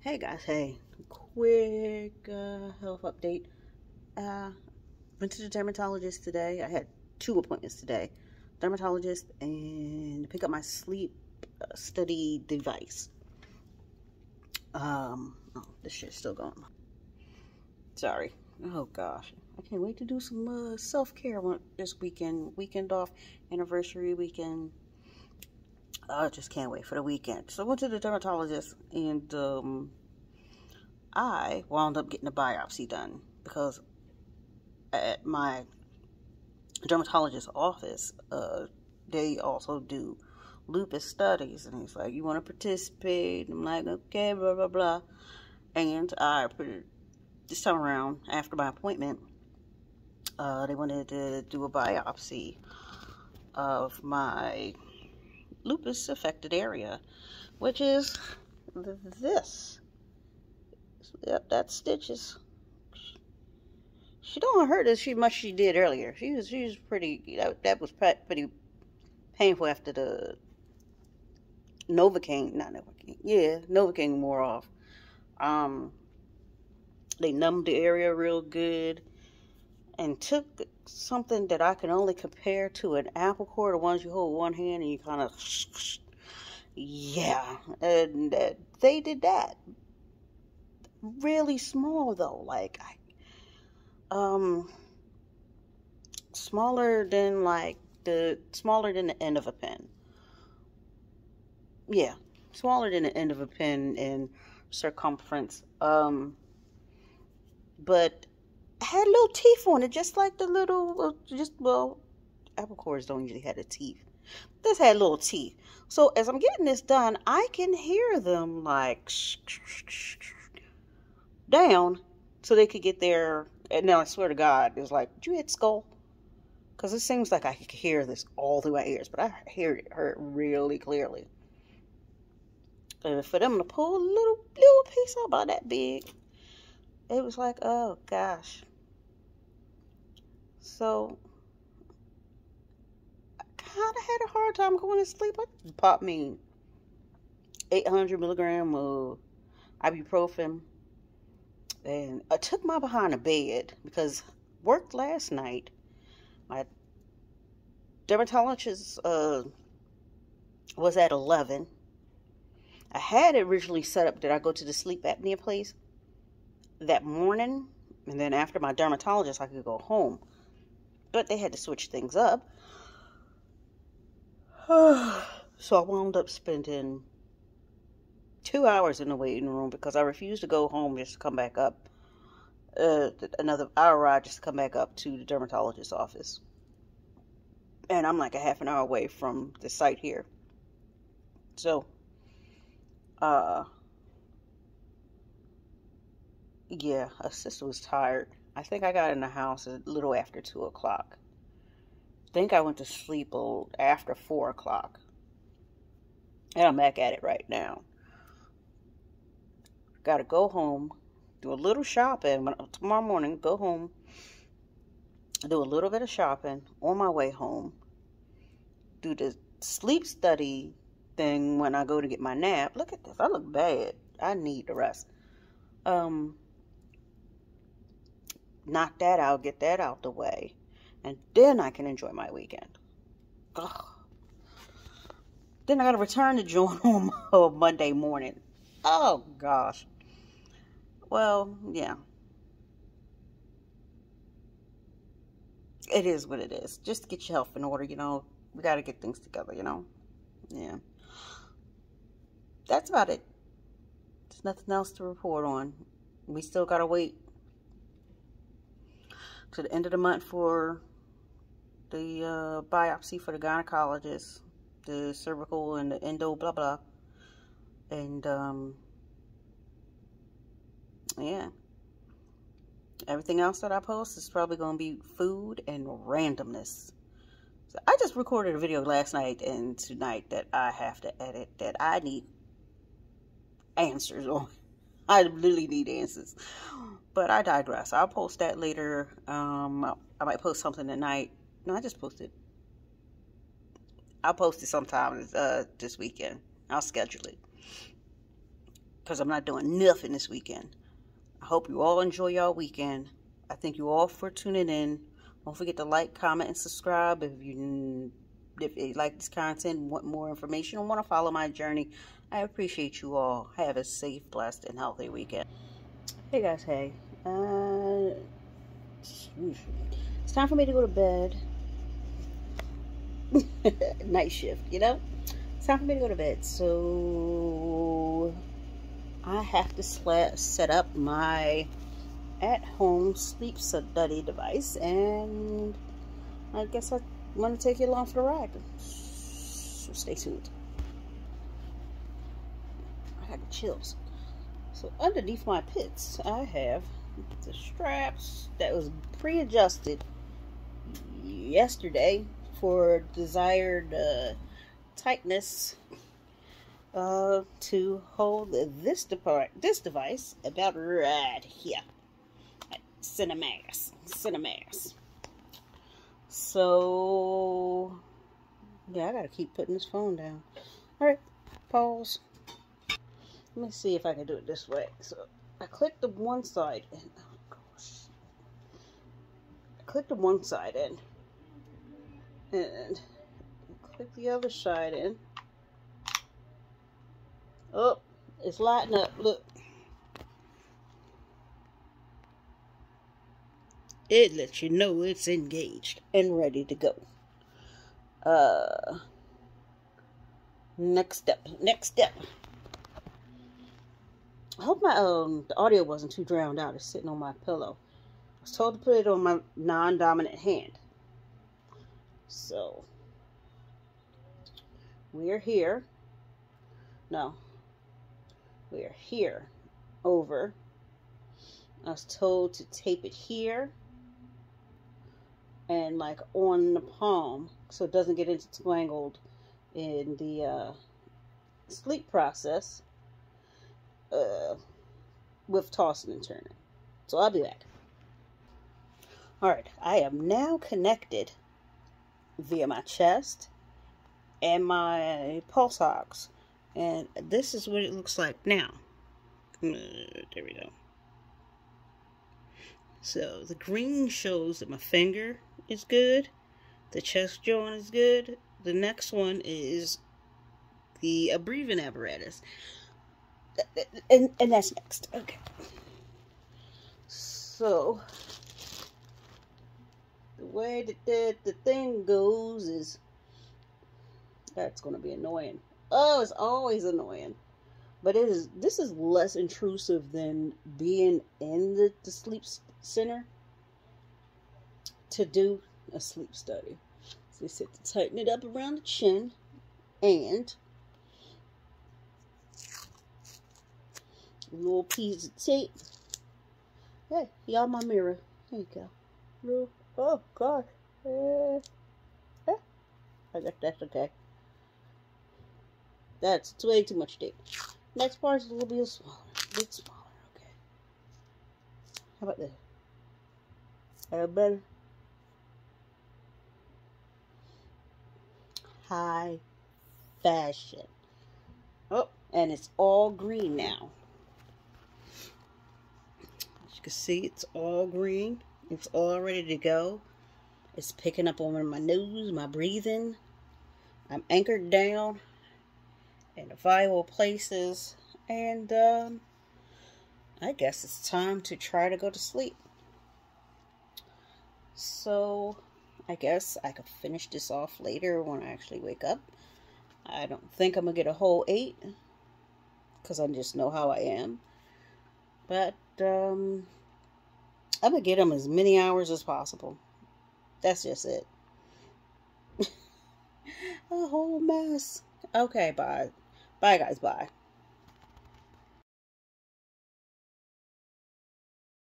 Hey guys, hey, quick uh, health update. Uh, went to the dermatologist today. I had two appointments today. Dermatologist and pick up my sleep uh, study device. Um, oh, this shit's still going. Sorry. Oh gosh, I can't wait to do some uh, self-care this weekend. Weekend off, anniversary weekend. I just can't wait for the weekend. So I went to the dermatologist and um, I wound up getting a biopsy done because at my dermatologist office, uh, they also do lupus studies. And he's like, You want to participate? I'm like, Okay, blah, blah, blah. And I put it this time around after my appointment. Uh, they wanted to do a biopsy of my lupus affected area, which is this. Yep, that's stitches. She don't hurt as much she did earlier. She was she was pretty that that was pretty painful after the Novocaine, not Novocaine. Yeah, Novocaine wore off. Um, they numbed the area real good and took something that I can only compare to an apple core, the ones you hold one hand and you kind of, yeah, and they did that. Really small though, like, I, um, smaller than like the smaller than the end of a pen. Yeah, smaller than the end of a pen in circumference. Um, but had little teeth on it, just like the little, just, well, apple cores don't usually have the teeth. This had little teeth. So as I'm getting this done, I can hear them like down so they could get there. And now I swear to God, it's like, did you hit skull? Because it seems like I could hear this all through my ears, but I hear it hurt really clearly. And for them to pull a little, little piece out about that big, it was like, oh gosh. So I kind of had a hard time going to sleep. I popped me 800 milligram of ibuprofen, and I took my behind a bed because worked last night. My dermatologist uh, was at 11. I had originally set up that I go to the sleep apnea place that morning, and then after my dermatologist, I could go home but they had to switch things up. so I wound up spending two hours in the waiting room because I refused to go home just to come back up. Uh, another hour ride just to come back up to the dermatologist's office. And I'm like a half an hour away from the site here. So, uh, yeah, a sister was tired. I think I got in the house a little after 2 o'clock. I think I went to sleep after 4 o'clock. And I'm back at it right now. Got to go home, do a little shopping. Tomorrow morning, go home, do a little bit of shopping on my way home. Do the sleep study thing when I go to get my nap. Look at this. I look bad. I need the rest. Um, knock that out, get that out the way, and then I can enjoy my weekend. Ugh. Then I gotta return to join on Monday morning. Oh gosh. Well, yeah. It is what it is. Just get your health in order, you know. We gotta get things together, you know. Yeah. That's about it. There's nothing else to report on. We still gotta wait to the end of the month for the uh, biopsy for the gynecologist, the cervical and the endo, blah, blah. And, um, yeah. Everything else that I post is probably going to be food and randomness. So I just recorded a video last night and tonight that I have to edit that I need answers on. I literally need answers. But I digress. I'll post that later. Um, I might post something tonight. No, I just posted I'll post it sometime uh, this weekend. I'll schedule it. Because I'm not doing nothing this weekend. I hope you all enjoy your weekend. I thank you all for tuning in. Don't forget to like, comment, and subscribe if you if you like this content, want more information, or want to follow my journey. I appreciate you all. Have a safe, blessed, and healthy weekend. Hey guys, hey. Uh, it's time for me to go to bed. Night shift, you know? It's time for me to go to bed. So I have to set up my at-home sleep study device and I guess I want to take you along for the ride. So stay tuned. Chills. So underneath my pits, I have the straps that was pre-adjusted yesterday for desired uh, tightness uh, to hold this depart this device about right here. Cinemax. Cinemax. So, yeah, I gotta keep putting this phone down. Alright, pause. Let me see if I can do it this way. So, I click the one side and, oh gosh. I click the one side in. And click the other side in. Oh, it's lighting up. Look. It lets you know it's engaged and ready to go. Uh, next step. Next step. I hope my um the audio wasn't too drowned out. It's sitting on my pillow. I was told to put it on my non-dominant hand. So we're here. No. We're here. Over. I was told to tape it here and like on the palm so it doesn't get entangled in the uh, sleep process uh, with tossing and turning. So I'll be back. Alright, I am now connected via my chest and my pulse ox. And this is what it looks like now. Uh, there we go. So the green shows that my finger is good. The chest joint is good. The next one is the breathing apparatus and and that's next. Okay. So the way that the, the thing goes is that's going to be annoying. Oh, it's always annoying. But it is this is less intrusive than being in the, the sleep center to do a sleep study. So we sit to tighten it up around the chin and little piece of tape. Hey, y'all my mirror. There you go. Oh gosh. Uh, uh, I guess that's okay. That's way too much tape. Next part is a little bit smaller. A bit smaller, okay. How about this? A better? High fashion. Oh, and it's all green now you can see it's all green. It's all ready to go. It's picking up on my nose, my breathing. I'm anchored down in the vital places. And um, I guess it's time to try to go to sleep. So I guess I could finish this off later when I actually wake up. I don't think I'm going to get a whole eight because I just know how I am. But um, I'm going to get them as many hours as possible. That's just it. a whole mess. Okay, bye. Bye, guys. Bye.